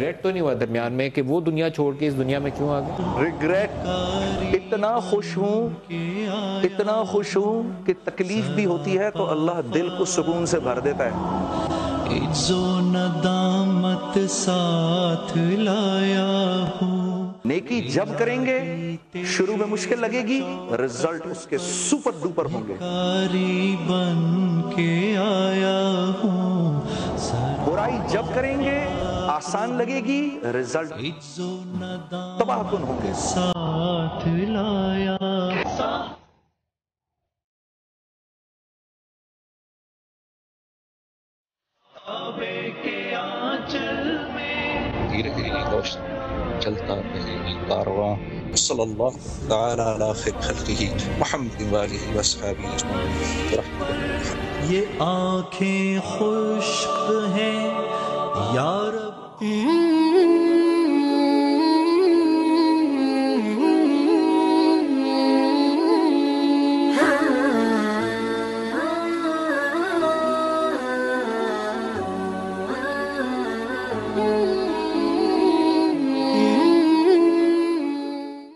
Regret तो नहीं हुआ दरमियान में कि वो दुनिया छोड़ के इस दुनिया में क्यों आ गए? रिग्रेट इतना खुश हूँ, इतना खुश हूँ कि तकलीफ़ भी होती है तो अल्लाह दिल को सुकून से भर देता है। साथ लाया नेकी जब करेंगे, शुरू में मुश्किल लगेगी, रिज़ल्ट उसके सुपर डुपर होंगे। बन के आया बुराई जब करेंगे आसान लगेगी रिज़ल्ट तबाहकुन होंगे साथ लाया धीरे धीरे रोशन चलता कारवां ये आँखें खुश्क हैं Mm-hmm. Mm-hmm.